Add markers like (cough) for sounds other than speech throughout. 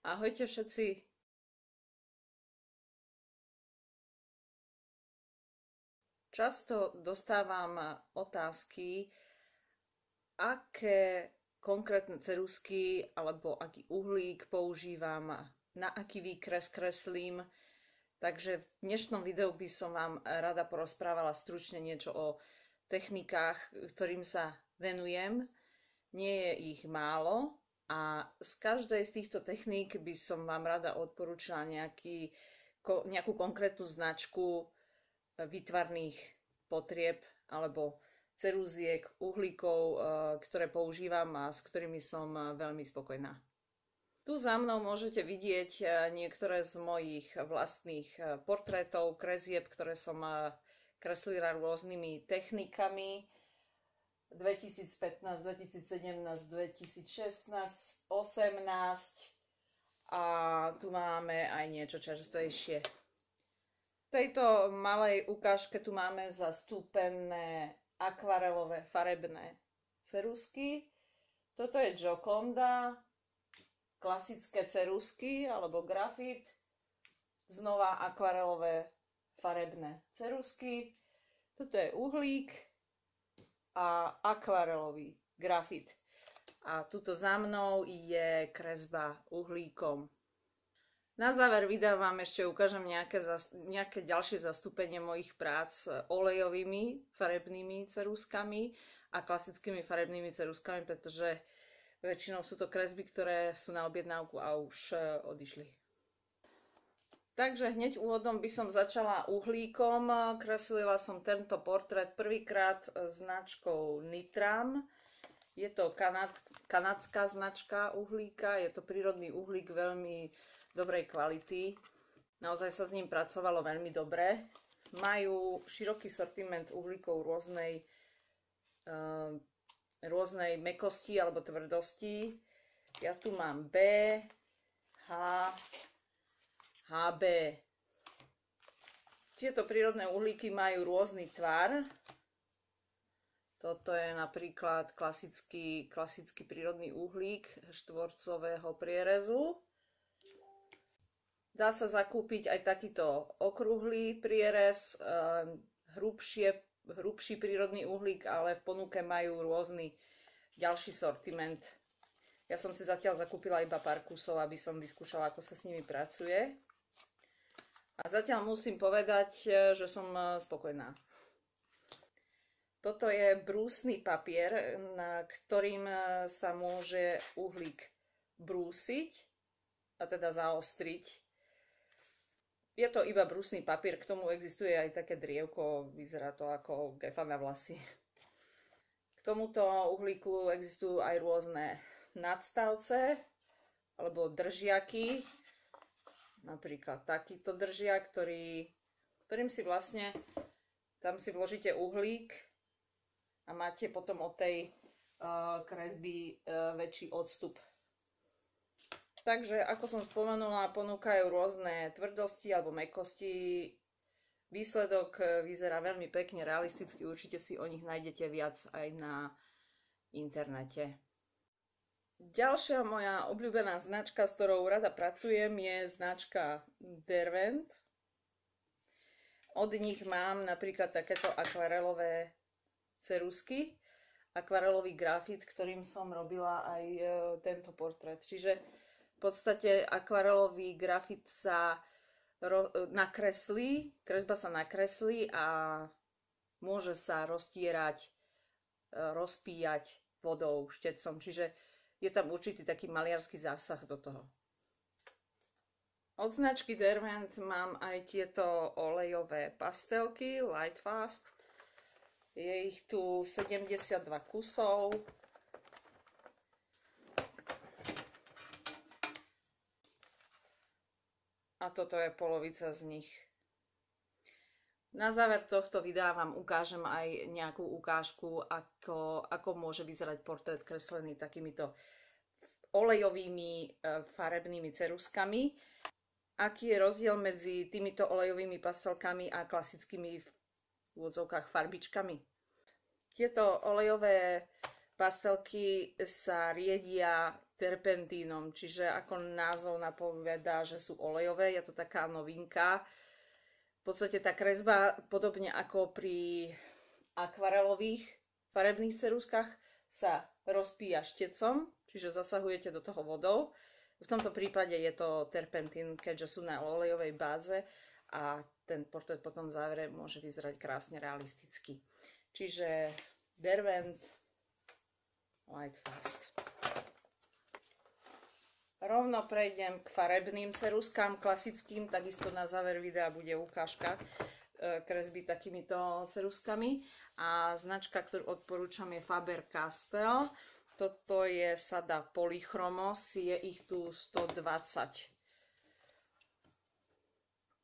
Ahojte všetci. Často dostávam otázky, aké konkrétne cerusky alebo aký uhlík používam, na aký výkres kreslím. Takže v dnešnom videu by som vám rada porozprávala stručne niečo o technikách, ktorým sa venujem. Nie je ich málo, a z každej z týchto techník by som vám rada odporúčala nejaký, nejakú konkrétnu značku e, výtvarných potrieb alebo cerúziek, uhlíkov, e, ktoré používam a s ktorými som e, veľmi spokojná. Tu za mnou môžete vidieť niektoré z mojich vlastných portrétov, kresieb, ktoré som kreslila rôznymi technikami 2015, 2017, 2016, 18 a tu máme aj niečo čerstvejšie. V tejto malej ukážke tu máme zastúpené akvarelové farebné cerusky. Toto je Joconda, klasické cerusky alebo grafit, znova akvarelové farebné cerusky. Toto je uhlík, a akvarelový grafit. A tuto za mnou je kresba uhlíkom. Na záver videa vám ešte ukážem nejaké, nejaké ďalšie zastúpenie mojich prác s olejovými farebnými cerúskami a klasickými farebnými cerúskami, pretože väčšinou sú to kresby, ktoré sú na objednávku a už e, odišli. Takže hneď úvodom by som začala uhlíkom. Kreslila som tento portrét prvýkrát značkou Nitram. Je to kanad, kanadská značka uhlíka, je to prírodný uhlík veľmi dobrej kvality. Naozaj sa s ním pracovalo veľmi dobre. Majú široký sortiment uhlíkov rôznej, uh, rôznej mekosti alebo tvrdosti. Ja tu mám B, H, HB. Tieto prírodné uhlíky majú rôzny tvar. Toto je napríklad klasický, klasický prírodný uhlík štvorcového prierezu. Dá sa zakúpiť aj takýto okrúhlý prierez, eh, hrubšie, hrubší prírodný uhlík, ale v ponuke majú rôzny ďalší sortiment. Ja som si zatiaľ zakúpila iba pár kusov, aby som vyskúšala, ako sa s nimi pracuje. A zatiaľ musím povedať, e, že som e, spokojná. Toto je brúsny papier, na ktorým e, sa môže uhlík brúsiť a teda zaostriť. Je to iba brúsny papier, k tomu existuje aj také drievko, vyzerá to ako gefa na vlasy. K tomuto uhlíku existujú aj rôzne nadstavce alebo držiaky, napríklad takýto držia, ktorý, ktorým si vlastne, tam si vložíte uhlík a máte potom od tej uh, kresby uh, väčší odstup. Takže, ako som spomenula, ponúkajú rôzne tvrdosti alebo mekosti. Výsledok uh, vyzerá veľmi pekne, realisticky, určite si o nich nájdete viac aj na internete. Ďalšia moja obľúbená značka, s ktorou rada pracujem, je značka Derwent. Od nich mám napríklad takéto akvarelové cerusky, akvarelový grafit, ktorým som robila aj e, tento portrét. Čiže v podstate akvarelový grafit sa ro- nakreslí, kresba sa nakreslí a môže sa roztierať, e, rozpíjať vodou, štecom. Čiže je tam určitý taký maliarský zásah do toho. Od značky Derwent mám aj tieto olejové pastelky Lightfast. Je ich tu 72 kusov. A toto je polovica z nich. Na záver tohto videa vám ukážem aj nejakú ukážku, ako, ako môže vyzerať portrét kreslený takýmito olejovými e, farebnými ceruskami. Aký je rozdiel medzi týmito olejovými pastelkami a klasickými v úvodzovkách farbičkami? Tieto olejové pastelky sa riedia terpentínom, čiže ako názov napovedá, že sú olejové, je to taká novinka. V podstate tá kresba, podobne ako pri akvarelových farebných ceruskách, sa rozpíja štecom, čiže zasahujete do toho vodou. V tomto prípade je to terpentín, keďže sú na olejovej báze a ten portrét potom v závere môže vyzerať krásne realisticky. Čiže Derwent Light Fast. Rovno prejdem k farebným ceruskám klasickým, takisto na záver videa bude ukážka e, kresby takýmito ceruskami a značka, ktorú odporúčam je Faber-Castell. Toto je sada Polychromos, je ich tu 120.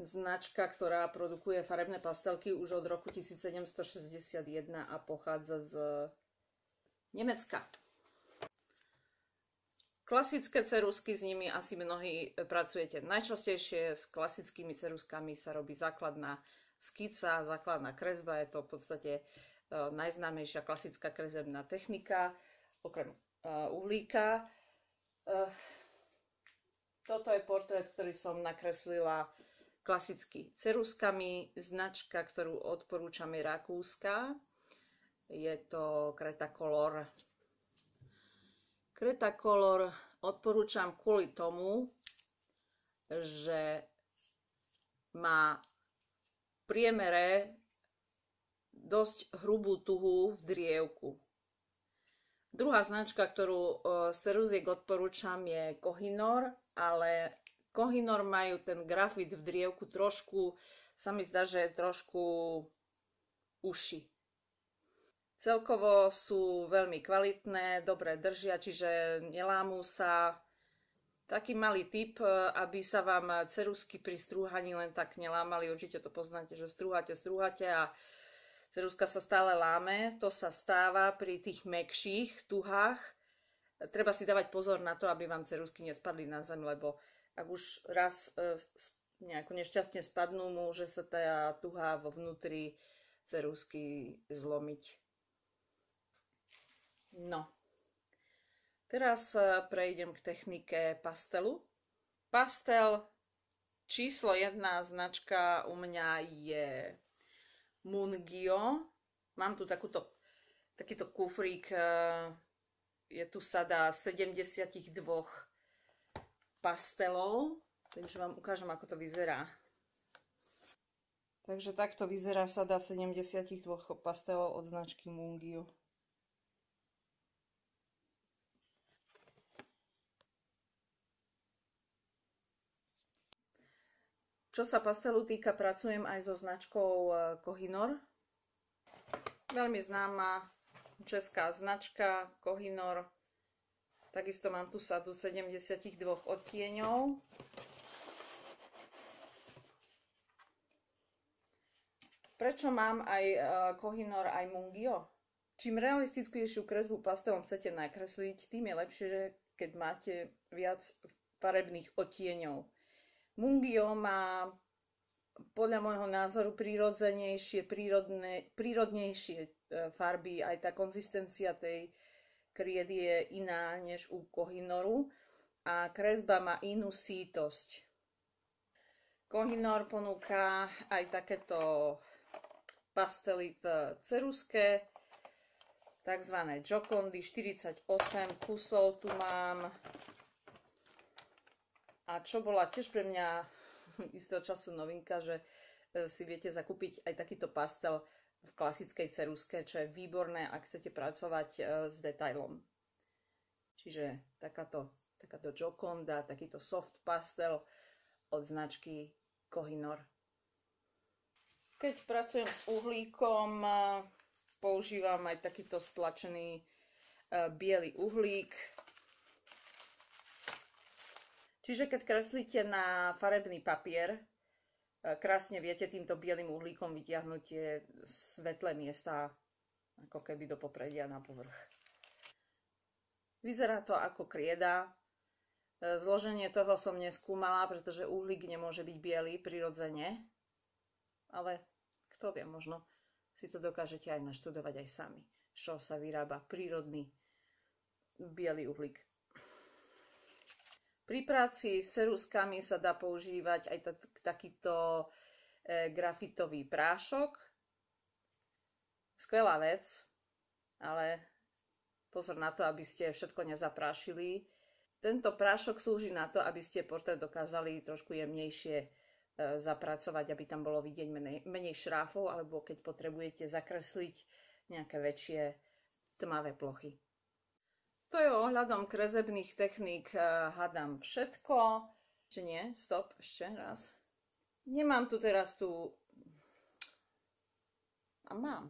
Značka, ktorá produkuje farebné pastelky už od roku 1761 a pochádza z Nemecka. Klasické cerusky, s nimi asi mnohí pracujete najčastejšie. S klasickými ceruskami sa robí základná skica, základná kresba. Je to v podstate uh, najznámejšia klasická kresebná technika, okrem uh, uhlíka. Uh, toto je portrét, ktorý som nakreslila klasicky ceruskami. Značka, ktorú odporúčam je Rakúska. Je to Kreta Color Kreta Color odporúčam kvôli tomu, že má v priemere dosť hrubú tuhu v drievku. Druhá značka, ktorú z ceruziek odporúčam je Kohinor, ale Kohinor majú ten grafit v drievku trošku, sa mi zdá, že je trošku uši. Celkovo sú veľmi kvalitné, dobre držia, čiže nelámú sa. Taký malý tip, aby sa vám cerusky pri strúhaní len tak nelámali, určite to poznáte, že strúhate, strúhate a ceruska sa stále láme. To sa stáva pri tých mekších tuhách. Treba si dávať pozor na to, aby vám cerusky nespadli na zem, lebo ak už raz e, nejako nešťastne spadnú, môže sa tá tuha vo vnútri cerusky zlomiť. No, teraz e, prejdem k technike pastelu. Pastel číslo jedna značka u mňa je Mungio. Mám tu takúto, takýto kufrík, e, je tu sada 72 pastelov, takže vám ukážem, ako to vyzerá. Takže takto vyzerá sada 72 pastelov od značky Mungio. Čo sa pastelu týka, pracujem aj so značkou e, Kohinor. Veľmi známa česká značka Kohinor. Takisto mám tu sadu 72 odtieňov. Prečo mám aj e, Kohinor, aj Mungio? Čím realistickejšiu kresbu pastelom chcete nakresliť, tým je lepšie, keď máte viac farebných odtieňov. Mungio má podľa môjho názoru prírodzenejšie, prírodne, prírodnejšie e, farby, aj tá konzistencia tej kriedy je iná než u Kohinoru. A kresba má inú sítosť. Kohinor ponúka aj takéto pastely v ceruske, takzvané Jokondy, 48 kusov tu mám, a čo bola tiež pre mňa (laughs) istého času novinka, že e, si viete zakúpiť aj takýto pastel v klasickej ceruske, čo je výborné, ak chcete pracovať e, s detailom. Čiže takáto, takáto Joconda, takýto soft pastel od značky Kohinor. Keď pracujem s uhlíkom, e, používam aj takýto stlačený biely uhlík, Čiže keď kreslíte na farebný papier, e, krásne viete týmto bielým uhlíkom vytiahnuť tie svetlé miesta ako keby do popredia na povrch. Vyzerá to ako krieda. E, zloženie toho som neskúmala, pretože uhlík nemôže byť biely prirodzene. Ale kto vie, možno si to dokážete aj naštudovať aj sami. Čo sa vyrába prírodný biely uhlík. Pri práci s ceruskami sa dá používať aj takýto e, grafitový prášok. Skvelá vec, ale pozor na to, aby ste všetko nezaprášili. Tento prášok slúži na to, aby ste portrét dokázali trošku jemnejšie e, zapracovať, aby tam bolo vidieť menej, menej šráfov, alebo keď potrebujete zakresliť nejaké väčšie tmavé plochy. To je ohľadom kresebných techník, e, hádam všetko. Ešte nie, stop, ešte raz. Nemám tu teraz tú... A mám.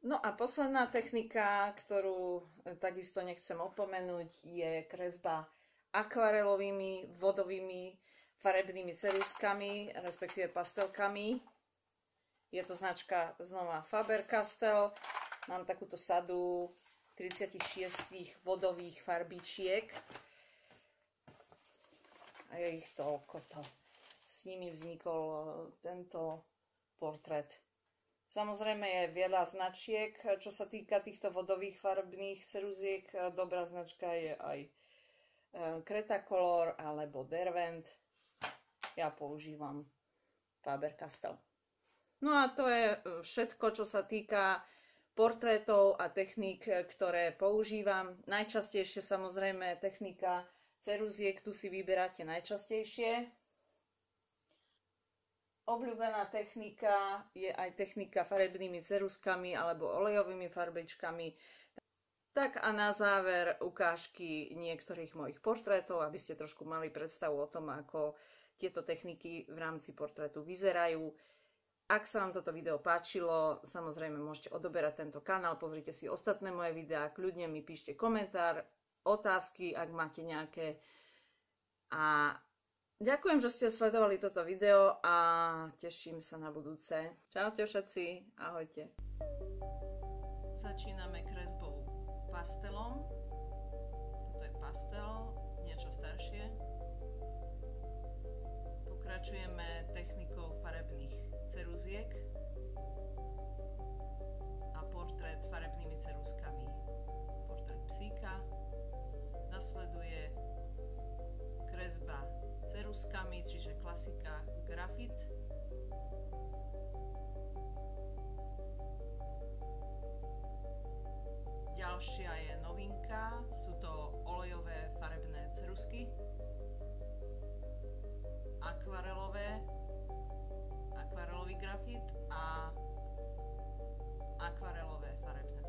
No a posledná technika, ktorú e, takisto nechcem opomenúť, je kresba akvarelovými vodovými farebnými ceruskami, respektíve pastelkami. Je to značka znova Faber-Castell. Mám takúto sadu 36 vodových farbičiek. A je ich toľko to. S nimi vznikol e, tento portrét. Samozrejme je veľa značiek, čo sa týka týchto vodových farbných ceruziek. Dobrá značka je aj Creta e, Color alebo Derwent. Ja používam Faber-Castell. No a to je e, všetko, čo sa týka portrétov a techník, ktoré používam. Najčastejšie samozrejme technika ceruziek, tu si vyberáte najčastejšie. Obľúbená technika je aj technika farebnými ceruskami alebo olejovými farbičkami. Tak a na záver ukážky niektorých mojich portrétov, aby ste trošku mali predstavu o tom, ako tieto techniky v rámci portrétu vyzerajú. Ak sa vám toto video páčilo, samozrejme môžete odoberať tento kanál, pozrite si ostatné moje videá, kľudne mi píšte komentár, otázky, ak máte nejaké. A Ďakujem, že ste sledovali toto video a teším sa na budúce. Čaute všetci, ahojte. Začíname kresbou pastelom. Toto je pastel, niečo staršie. Pokračujeme technikou ceruziek a portrét farebnými ceruzkami. Portrét psíka. Nasleduje kresba ceruskami, čiže klasika grafit. Ďalšia je novinka, sú to olejové farebné cerusky, akvarelové, akvarelový grafit a akvarelové farebné.